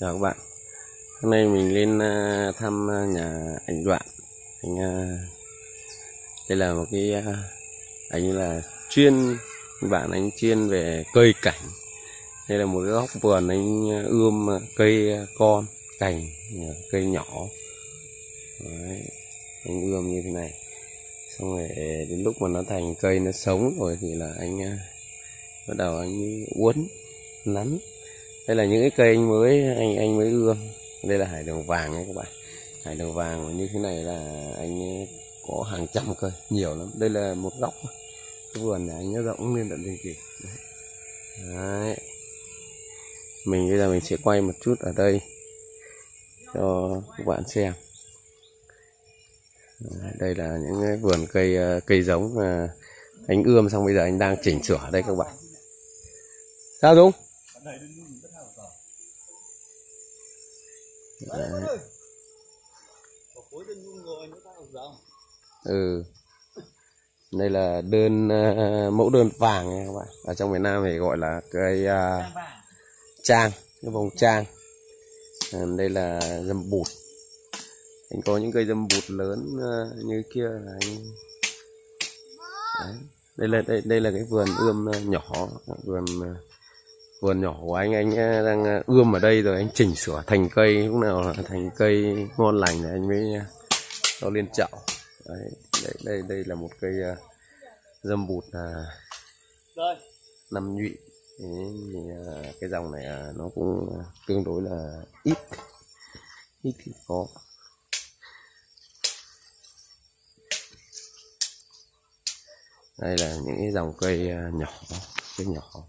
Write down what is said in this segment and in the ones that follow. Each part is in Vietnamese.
chào các bạn. Hôm nay mình lên à, thăm à, nhà anh đoạn. Anh à, đây là một cái anh là chuyên bạn anh chuyên về cây cảnh. Đây là một cái góc vườn anh ươm cây con cành cây nhỏ. Đấy, anh ươm như thế này. Xong rồi đến lúc mà nó thành cây nó sống rồi thì là anh bắt đầu anh uốn nắn đây là những cái cây anh mới, anh anh mới ươm đây là hải đường vàng nha các bạn. Hải đường vàng như thế này là anh có hàng trăm cây, nhiều lắm. Đây là một góc cái vườn này anh nó rộng lên tận trên kìa. Đấy. đấy mình, bây giờ mình sẽ quay một chút ở đây cho các bạn xem. Đây là những cái vườn cây ờ, cây giống mà anh ươm xong bây giờ anh đang chỉnh sửa ở đây các bạn. Sao đúng Đấy. ừ đây là đơn uh, mẫu đơn vàng nha các bạn ở trong miền Nam thì gọi là cây uh, ờ, trang cái vòng trang à, đây là dâm bụt anh có những cây dâm bụt lớn uh, như kia là anh Đấy. đây là đây, đây là cái vườn ươm nhỏ vườn uh, vườn nhỏ của anh anh ờ, đang ờ, ươm ở đây rồi anh chỉnh sửa thành cây lúc nào là thành cây ngon lành thì anh mới ờ, cho lên chậu. Đấy. đây đây đây là một cây ờ, dâm bụt là năm nhụy. Thì cái dòng này nó cũng tương đối là ít. Ít thì có. Đây là những cái dòng cây nhỏ cây nhỏ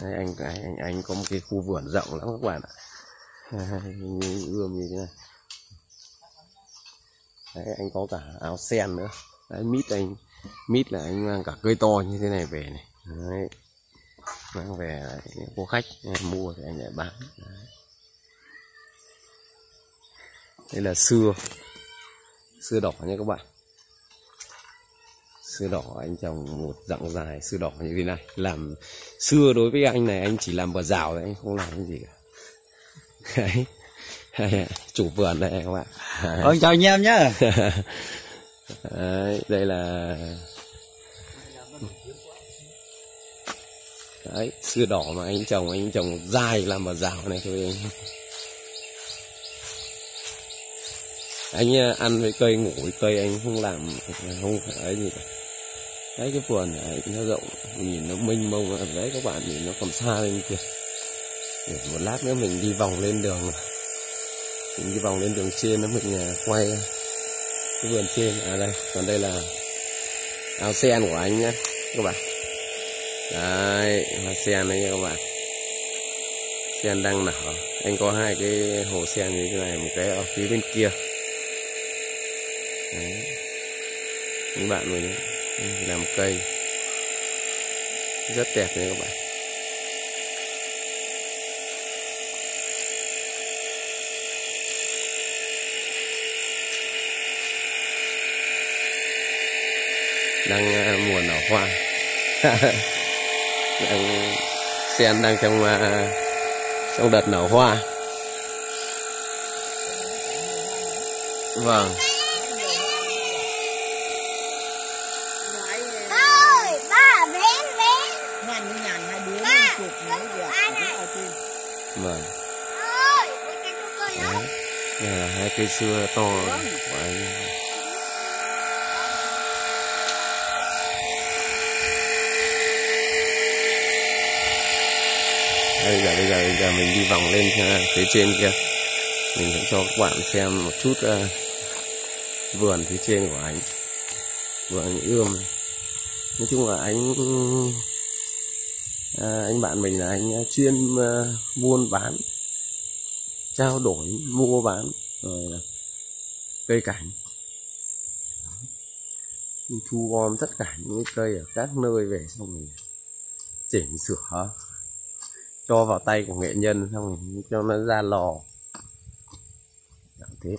đây, anh anh anh anh có một cái khu vườn rộng lắm các bạn ạ. Như ươm như thế này. Đấy, anh có cả áo sen nữa. Đấy, mít anh mít là anh mang cả cây to như thế này về này. Đấy. mang về có khách mua thì anh lại bán. Đấy. đây là xưa xưa đỏ nha các bạn sưa đỏ anh trồng một dặn dài sưa đỏ như thế này. Làm xưa đối với anh này anh chỉ làm bờ rào thôi anh không làm cái gì cả. Đấy. Chủ vườn đây các bạn Ôi chào anh em nhá. đấy, đây là đấy sưa đỏ mà anh trồng anh trồng dài làm bờ rào này thôi. Anh anh ờ, ăn với cây ngủ với cây anh không làm không phải ấy gì cả đấy, cái vườn này nó rộng, nhìn nó mênh mông đấy, các bạn nhìn nó còn xa lên kia. Để một lát nữa mình đi vòng lên đường. Mình đi vòng lên đường trên, nó mình à, quay cái vườn trên à đây, còn đây là ao sen của anh nhá, các bạn. Đấy hoa sen đấy nha các bạn. Sen đang nở. Anh có hai cái hồ sen như thế này, một cái ở phía bên kia. Đấy. những bạn mình làm cây. Rất đẹp đấy các bạn. Đang à, mùa nở hoa. Đang sen đang trong à, trong đợt nở hoa. Vâng. Chụp mấy ai ở này? ở trên. vâng. Cái Đấy. đây là hai cây xưa to của anh. Đây giờ bây giờ bây giờ mình đi vòng lên ờ, phía trên kia. Mình sẽ cho các bạn xem một chút ờ, vườn phía trên của anh. Vườn ươm. Nói chung là anh à, anh bạn mình là anh ờ, chuyên ờ, buôn bán trao đổi mua bán rồi cây cảnh. Mình thu gom tất cả những cái cây ở các nơi về xong rồi chỉnh sửa cho vào tay của nghệ nhân xong rồi cho nó ra lò. Dạng thế.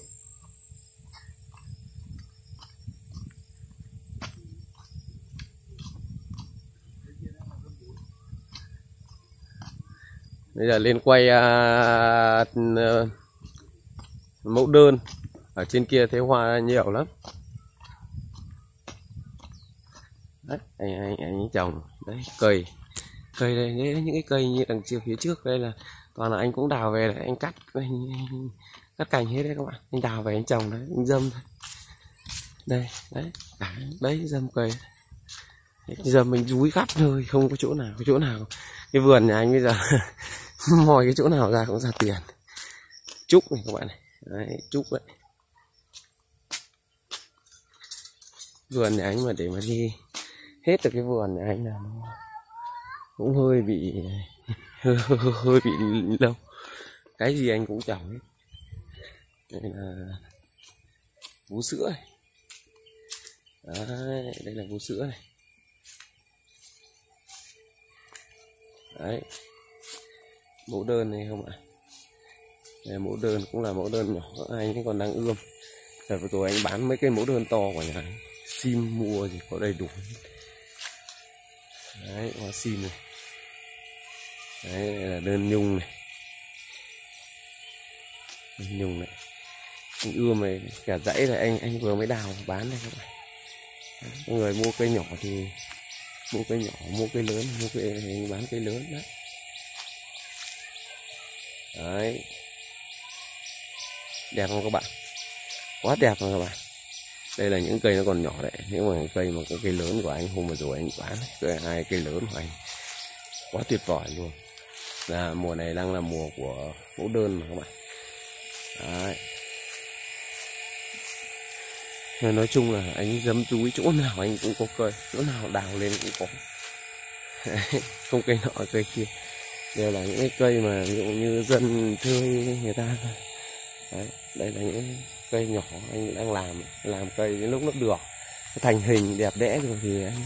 Bây giờ lên quay à, à, mẫu đơn. Ở trên kia thấy hoa nhiều lắm. Đấy anh anh anh trồng. Đấy cây. Cây đây đấy, những cái cây như đằng trước phía trước đây là toàn là anh cũng đào về để anh cắt anh, anh cắt cành hết đấy các bạn. Anh đào về anh trồng đấy anh dâm đây đấy đấy, đấy dâm cây. Bây giờ mình rúi khắp nơi không có chỗ nào có chỗ nào. Cái vườn nhà anh bây giờ mọi cái chỗ nào ra cũng ra tiền. Trúc này các bạn này. Đấy, trúc đấy. Vườn nhà anh mà để mà đi hết được cái vườn nhà anh là nó cũng hơi bị hơi, hơi, hơi bị lâu. Cái gì anh cũng trồng hết đây là vú sữa này. Đấy, đây là vú sữa này. Đấy mẫu đơn này không ạ? Đây, mẫu đơn cũng là mẫu đơn nhỏ anh còn đang ươm? Rồi vừa rồi anh bán mấy cái mẫu đơn to của nhà anh sim mua thì có đầy đủ. Đấy hoa sim này. Đấy đây là đơn nhung này. Đơn nhung này. Anh ươm này cả dãy là anh anh vừa mới đào bán này các bạn. Người mua cây nhỏ thì mua cây nhỏ mua cây lớn mua cây bán cây lớn đấy đấy. Đẹp không các bạn? Quá đẹp rồi các bạn. Đây là những cây nó còn nhỏ đấy. Nếu mà cây mà có cây lớn của anh, hôm vừa rồi anh bán cây hai cây lớn của anh. Quá tuyệt vời luôn. Là mùa này đang là mùa của mẫu đơn mà các bạn. Đấy. Nên nói chung là anh dấm túi chỗ nào anh cũng có cây, chỗ nào đào lên cũng có. Không cây nọ, cây kia đều là những cái cây mà ví dụ như dân chơi người ta đấy đây là những cây nhỏ anh đang làm làm cây đến lúc nó được thành hình đẹp đẽ rồi thì anh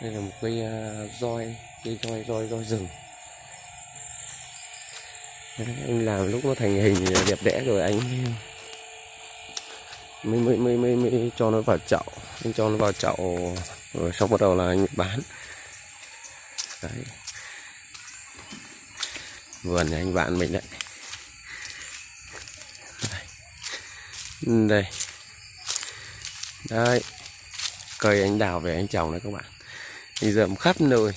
đây là một cây uh, roi cây roi roi roi rừng. Đấy, anh làm lúc nó thành hình đẹp đẽ rồi anh mới mới mới mới, mới cho nó vào chậu anh cho nó vào chậu rồi xong bắt đầu là anh bán đấy. Vườn nhà anh bạn mình đấy. Đây. Đây. Cây anh đào về anh trồng đấy các bạn. Bây giờ khắp nơi.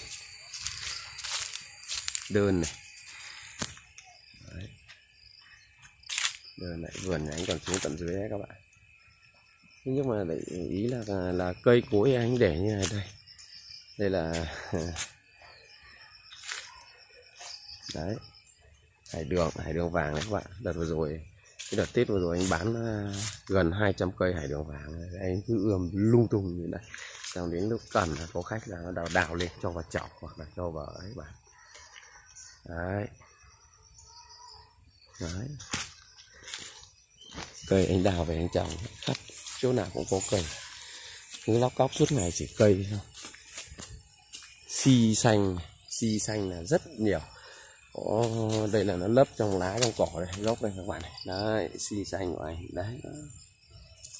Đơn này. Đấy. đơn này vườn nhà anh còn xuống tận dưới đấy các bạn. Nhưng mà để ý là là, là cây cối anh để như này đây. Đây là đấy. Hải đường hải đường vàng đấy các bạn. Đợt vừa rồi, cái đợt tết vừa rồi anh bán ờ, gần 200 cây hải đường vàng. Anh cứ ươm lung tung như này. Xong đến lúc cần có khách là nó đào đào lên cho vào chậu hoặc là cho vào ấy bạn. Đấy. Đấy. Cây anh đào về anh trồng, khắp chỗ nào cũng có cây. Cứ lóc cóc suốt ngày chỉ cây thôi. Xi xanh xi xanh là rất nhiều có đây là nó lấp trong lá trong cỏ đây gốc đây các bạn này. Đấy xi xanh của anh. Đấy.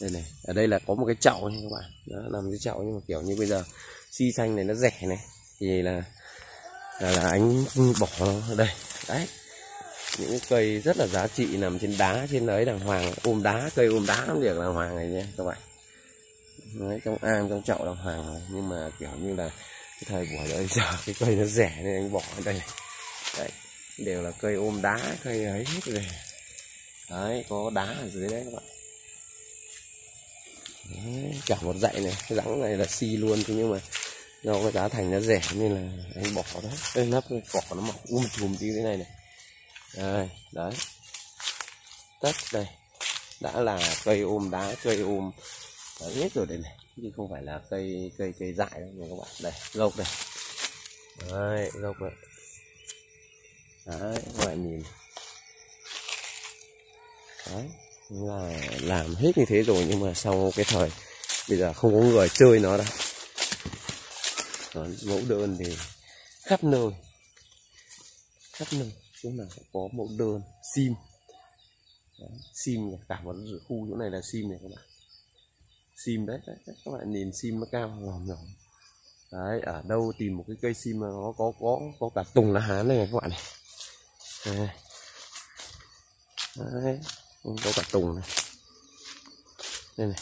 Đây này ở đây là có một cái chậu nha các bạn. Đó nằm cái chậu nhưng mà kiểu như bây giờ xi xanh này nó rẻ này. Thì là là, là anh bỏ nó. Ở đây đấy. Những cây rất là giá trị nằm trên đá trên đấy đàng hoàng. Ôm đá cây ôm đá cũng được đàng hoàng này nha các bạn. Đấy, trong am trong chậu đàng hoàng này. nhưng mà kiểu như là cái thời buổi đấy giờ cái cây nó rẻ nên anh bỏ ở đây đấy đều là cây ôm đá cây ấy hết rồi. Đấy có đá ở dưới đấy các bạn. Đấy, cả một dãy này cái rắn này là xi luôn thế nhưng mà do cái giá thành nó rẻ nên là anh bỏ đó. Đây nắp cái cỏ nó mọc um chùm như thế này này. Đây đấy. Tất đây đã là cây ôm đá cây ôm đấy, hết rồi đây này. Chứ không phải là cây cây cây dại đâu nha các bạn. Đây gốc đây. Đấy gốc đây đấy các bạn nhìn. Đấy là làm hết như thế rồi nhưng mà sau cái thời bây giờ không có người chơi nó đâu Còn mẫu đơn thì khắp nơi. Khắp nơi chỗ nào cũng có mẫu đơn sim. Đấy, sim cả một khu chỗ này là sim này các bạn. Sim đấy, đấy, các bạn nhìn sim nó cao ngòm ngòm đấy ở đâu tìm một cái cây sim mà nó có có có cả tùng lá hán này các bạn này đây. đấy có cả tùng này. Đây này.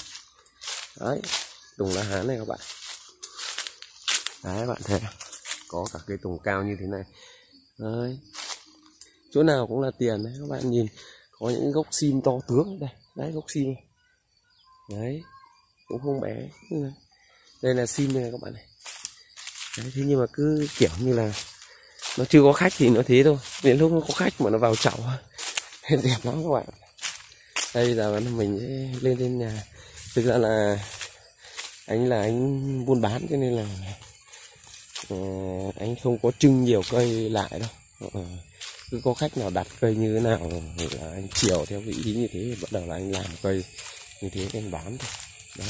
Đấy tùng lá hán này các bạn. Đấy bạn thấy có cả cây tùng cao như thế này. Đấy. Chỗ nào cũng là tiền đấy các bạn nhìn. Có những gốc sim to tướng đây. Đấy gốc sim. Đấy cũng không bé. Đây là sim này các bạn này. Đấy, thế nhưng mà cứ kiểu như là nó chưa có khách thì nó thế thôi. Đến lúc nó có khách mà nó vào chậu đẹp lắm các bạn. Đây giờ mình sẽ lên trên nhà. Thực ra là anh là anh buôn bán cho nên là uh, anh không có trưng nhiều cây lại đâu. Uh, cứ có khách nào đặt cây như thế nào thì là anh chiều theo vị ý như thế thì bắt đầu là anh làm cây như thế anh bán thôi. Đó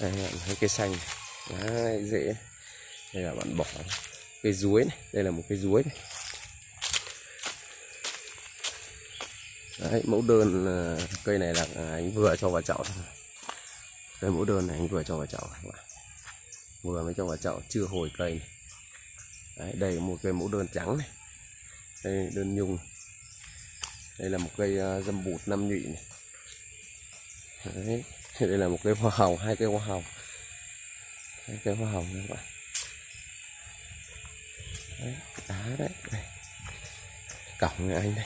đây là hai cây xanh. Đấy, dễ. Đây là bạn bỏ cây ruối này đây là một cây ruối này. Đấy mẫu đơn là cây này là anh vừa cho vào chậu thôi. Cây mẫu đơn này anh vừa cho vào chậu. Vừa mới cho vào chậu chưa hồi cây này. Đấy, đây là một cây mẫu đơn trắng này. Đây đơn nhung. Đây là một cây uh, dâm bụt năm nhụy này. Đấy. đây là một cây hoa hồng hai cây hoa hồng. Hai cây hoa hồng các bạn đấy, đá đấy đây. cổng này anh đây.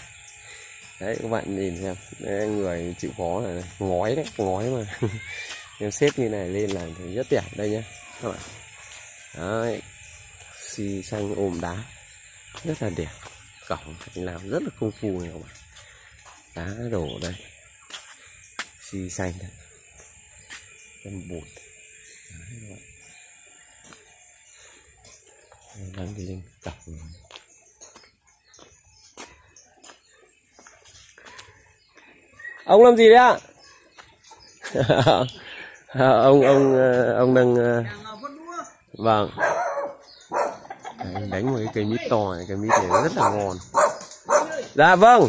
Đấy các bạn nhìn xem. Đấy, người chịu khó này, ngói đấy ngói mà. Em xếp như này lên là thì rất đẹp đây nhá các bạn. Đấy. Xi xanh ôm đá. Rất là đẹp. Cổng anh làm rất là công phu này các bạn. Đá đổ đây. Xi xanh đây. Em bột. Đấy các bạn đánh đi lên cặp ông làm gì đấy ạ? Ông ông ờ, ông đang ờ, vâng. Đấy, đánh một cái cây mít to này cây mít này rất là ngon. Dạ vâng.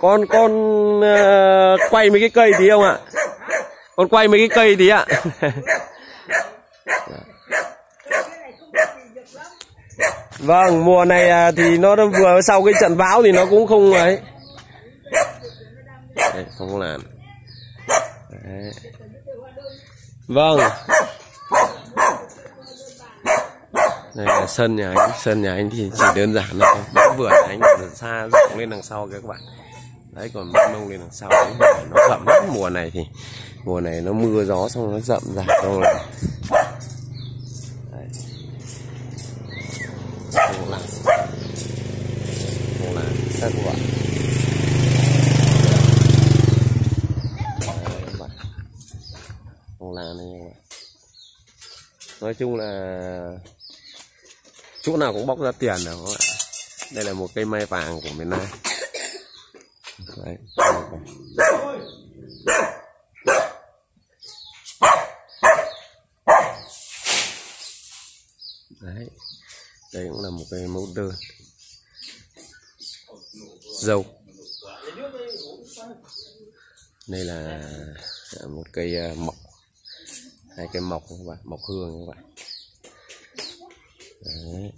Con con uh, quay mấy cái cây tí không ạ. Con quay mấy cái cây tí ạ. vâng mùa này à, thì nó vừa sau cái trận bão thì nó cũng không ấy. Đấy, không làm. Đấy. vâng. Đây là sân nhà anh. Sân nhà anh thì chỉ đơn giản là bãi vườn anh từ xa rộng lên đằng sau các bạn. Đấy còn ban nông lên đằng sau đấy nó rậm lắm. Mùa này thì mùa này nó mưa gió xong nó rậm rạp xong rồi đấy. Không làm không làm các bạn Đấy, các bạn. không làm này các bạn nói chung là chỗ nào cũng bóc ra tiền rồi các bạn đây là một cây mai vàng của miền Nam. Đấy, đấy. Đây cũng là một cây mẫu đơn. Dâu. Đây là một cây à, mọc mộc hai cây mộc các bạn mộc hương các bạn Đấy.